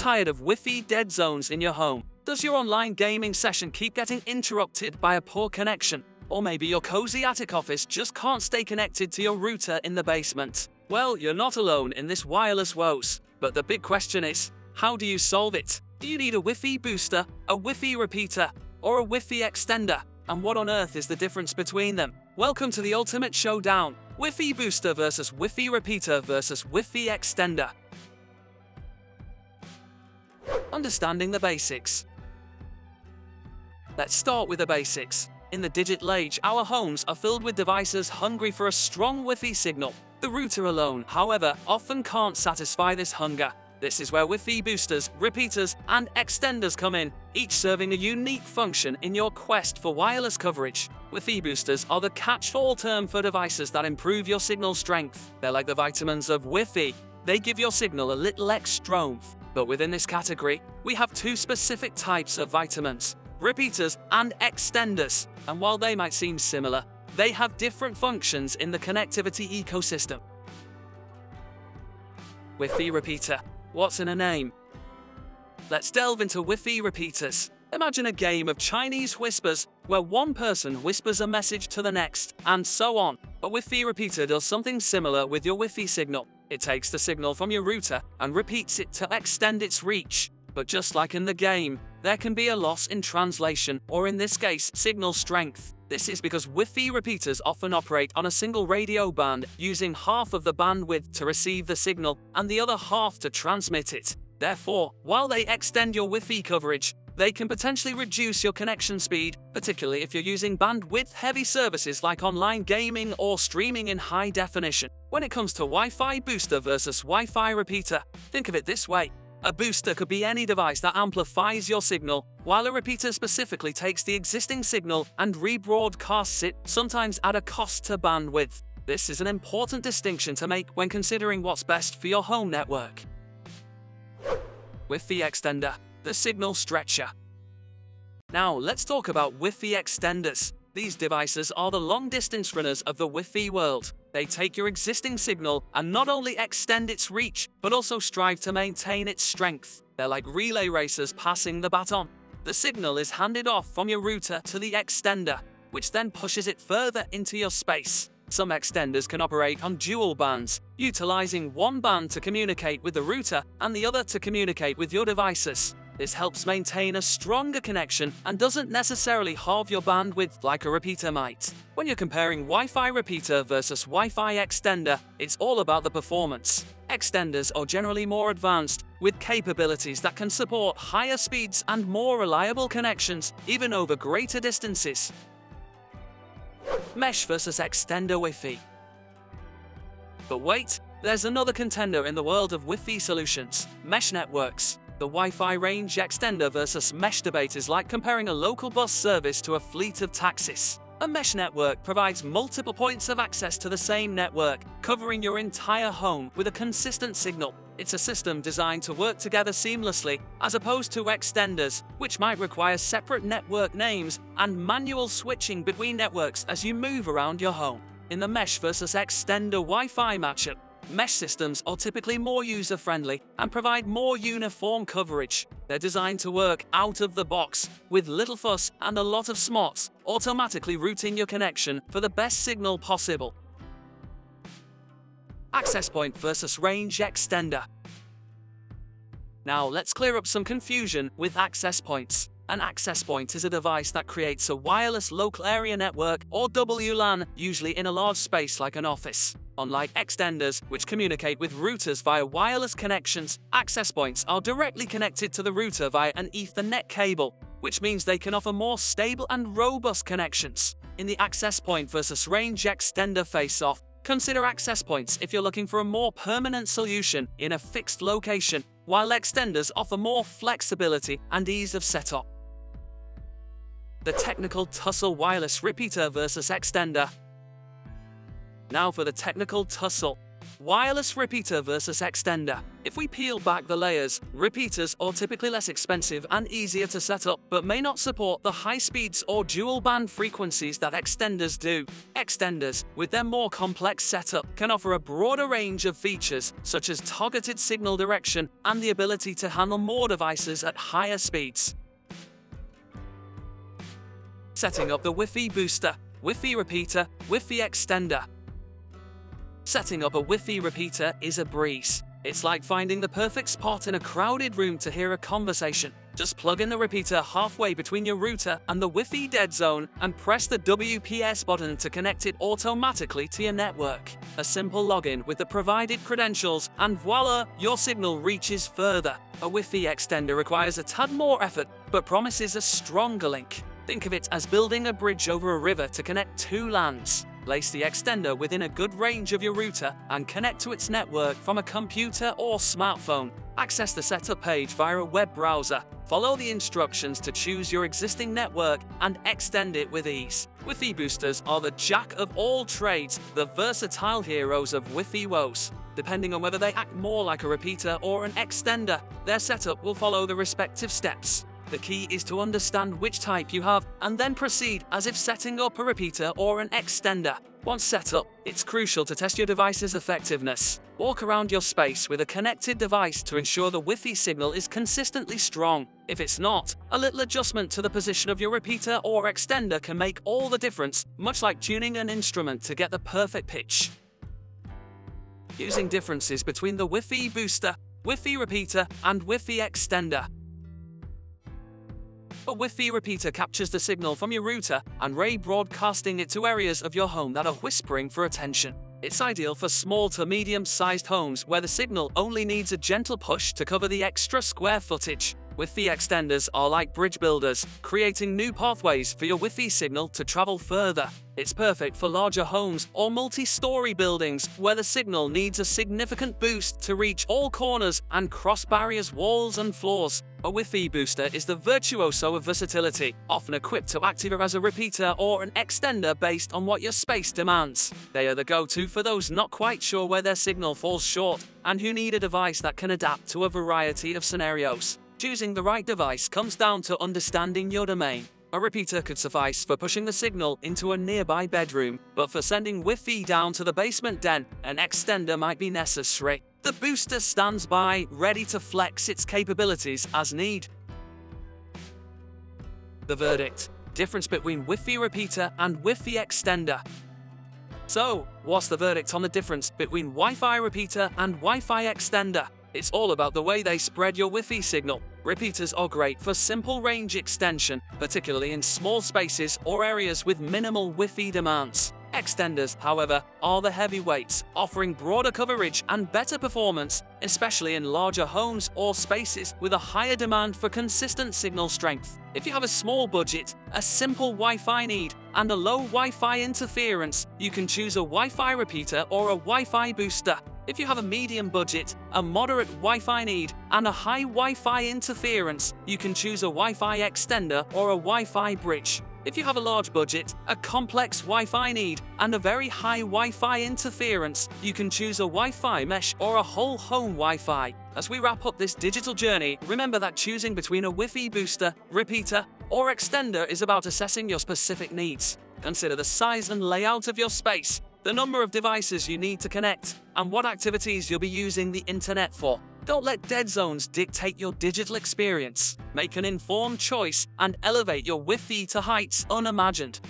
tired of Wi-Fi dead zones in your home? Does your online gaming session keep getting interrupted by a poor connection? Or maybe your cozy attic office just can't stay connected to your router in the basement? Well, you're not alone in this wireless woes. But the big question is, how do you solve it? Do you need a Wi-Fi booster, a Wi-Fi repeater, or a Wi-Fi extender? And what on earth is the difference between them? Welcome to the ultimate showdown. Wi-Fi booster versus Wi-Fi repeater versus Wi-Fi extender. Understanding the basics. Let's start with the basics. In the digital age, our homes are filled with devices hungry for a strong Wi-Fi signal. The router alone, however, often can't satisfy this hunger. This is where Wi-Fi boosters, repeaters, and extenders come in, each serving a unique function in your quest for wireless coverage. Wi-Fi boosters are the catch-all term for devices that improve your signal strength. They're like the vitamins of Wi-Fi. They give your signal a little extra oomph. But within this category, we have two specific types of vitamins, repeaters and extenders. And while they might seem similar, they have different functions in the connectivity ecosystem. Wi-Fi repeater. What's in a name? Let's delve into Wi-Fi repeaters. Imagine a game of Chinese whispers where one person whispers a message to the next, and so on. A Wi-Fi repeater does something similar with your Wi-Fi signal. It takes the signal from your router and repeats it to extend its reach. But just like in the game, there can be a loss in translation, or in this case, signal strength. This is because Wi-Fi repeaters often operate on a single radio band, using half of the bandwidth to receive the signal and the other half to transmit it. Therefore, while they extend your Wi-Fi coverage, they can potentially reduce your connection speed, particularly if you're using bandwidth-heavy services like online gaming or streaming in high definition. When it comes to Wi-Fi booster versus Wi-Fi repeater, think of it this way. A booster could be any device that amplifies your signal, while a repeater specifically takes the existing signal and rebroadcasts it, sometimes at a cost to bandwidth. This is an important distinction to make when considering what's best for your home network. With the extender the signal stretcher. Now, let's talk about Wi-Fi extenders. These devices are the long-distance runners of the Wi-Fi world. They take your existing signal and not only extend its reach, but also strive to maintain its strength. They're like relay racers passing the baton. The signal is handed off from your router to the extender, which then pushes it further into your space. Some extenders can operate on dual bands, utilizing one band to communicate with the router and the other to communicate with your devices. This helps maintain a stronger connection and doesn't necessarily halve your bandwidth like a repeater might. When you're comparing Wi-Fi repeater versus Wi-Fi extender, it's all about the performance. Extenders are generally more advanced, with capabilities that can support higher speeds and more reliable connections, even over greater distances. Mesh versus extender Wi-Fi. But wait, there's another contender in the world of Wi-Fi solutions, mesh networks. The Wi-Fi range extender versus mesh debate is like comparing a local bus service to a fleet of taxis. A mesh network provides multiple points of access to the same network, covering your entire home with a consistent signal. It's a system designed to work together seamlessly, as opposed to extenders, which might require separate network names and manual switching between networks as you move around your home. In the mesh versus extender Wi-Fi matchup, Mesh systems are typically more user-friendly and provide more uniform coverage. They're designed to work out of the box, with little fuss and a lot of smarts, automatically routing your connection for the best signal possible. Access point versus range extender. Now let's clear up some confusion with access points. An access point is a device that creates a wireless local area network or WLAN, usually in a large space like an office. Unlike extenders, which communicate with routers via wireless connections, access points are directly connected to the router via an Ethernet cable, which means they can offer more stable and robust connections. In the access point versus range extender face-off, consider access points if you're looking for a more permanent solution in a fixed location, while extenders offer more flexibility and ease of setup. The technical tussle wireless repeater versus extender now for the technical tussle. Wireless repeater versus extender. If we peel back the layers, repeaters are typically less expensive and easier to set up, but may not support the high speeds or dual band frequencies that extenders do. Extenders, with their more complex setup, can offer a broader range of features, such as targeted signal direction and the ability to handle more devices at higher speeds. Setting up the Wi-Fi booster, Wi-Fi repeater, Wi-Fi extender. Setting up a Wi-Fi repeater is a breeze. It's like finding the perfect spot in a crowded room to hear a conversation. Just plug in the repeater halfway between your router and the Wi-Fi dead zone and press the WPS button to connect it automatically to your network. A simple login with the provided credentials and voila, your signal reaches further. A Wi-Fi extender requires a tad more effort, but promises a stronger link. Think of it as building a bridge over a river to connect two lands. Place the extender within a good range of your router and connect to its network from a computer or smartphone. Access the setup page via a web browser. Follow the instructions to choose your existing network and extend it with ease. Wi-Fi boosters are the jack of all trades, the versatile heroes of Wi-Fi woes. Depending on whether they act more like a repeater or an extender, their setup will follow the respective steps. The key is to understand which type you have and then proceed as if setting up a repeater or an extender. Once set up, it's crucial to test your device's effectiveness. Walk around your space with a connected device to ensure the Wi-Fi signal is consistently strong. If it's not, a little adjustment to the position of your repeater or extender can make all the difference, much like tuning an instrument to get the perfect pitch. Using differences between the Wi-Fi booster, Wi-Fi repeater, and Wi-Fi extender. A Wi-Fi repeater captures the signal from your router and rebroadcasting it to areas of your home that are whispering for attention. It's ideal for small to medium-sized homes where the signal only needs a gentle push to cover the extra square footage. Wi-Fi extenders are like bridge builders, creating new pathways for your Wi-Fi signal to travel further. It's perfect for larger homes or multi-story buildings where the signal needs a significant boost to reach all corners and cross barriers, walls and floors. A Wi-Fi booster is the virtuoso of versatility, often equipped to act either as a repeater or an extender based on what your space demands. They are the go-to for those not quite sure where their signal falls short and who need a device that can adapt to a variety of scenarios. Choosing the right device comes down to understanding your domain. A repeater could suffice for pushing the signal into a nearby bedroom, but for sending Wi-Fi down to the basement den, an extender might be necessary. The booster stands by, ready to flex its capabilities as need. The verdict. Difference between Wi-Fi repeater and Wi-Fi extender. So, what's the verdict on the difference between Wi-Fi repeater and Wi-Fi extender? It's all about the way they spread your Wi-Fi signal. Repeaters are great for simple range extension, particularly in small spaces or areas with minimal Wi-Fi demands. Extenders, however, are the heavyweights, offering broader coverage and better performance, especially in larger homes or spaces with a higher demand for consistent signal strength. If you have a small budget, a simple Wi-Fi need, and a low Wi-Fi interference, you can choose a Wi-Fi repeater or a Wi-Fi booster. If you have a medium budget, a moderate Wi-Fi need, and a high Wi-Fi interference, you can choose a Wi-Fi extender or a Wi-Fi bridge. If you have a large budget, a complex Wi-Fi need, and a very high Wi-Fi interference, you can choose a Wi-Fi mesh or a whole home Wi-Fi. As we wrap up this digital journey, remember that choosing between a Wi-Fi booster, repeater, or extender is about assessing your specific needs. Consider the size and layout of your space, the number of devices you need to connect, and what activities you'll be using the internet for. Don't let dead zones dictate your digital experience. Make an informed choice and elevate your Wi-Fi to heights unimagined.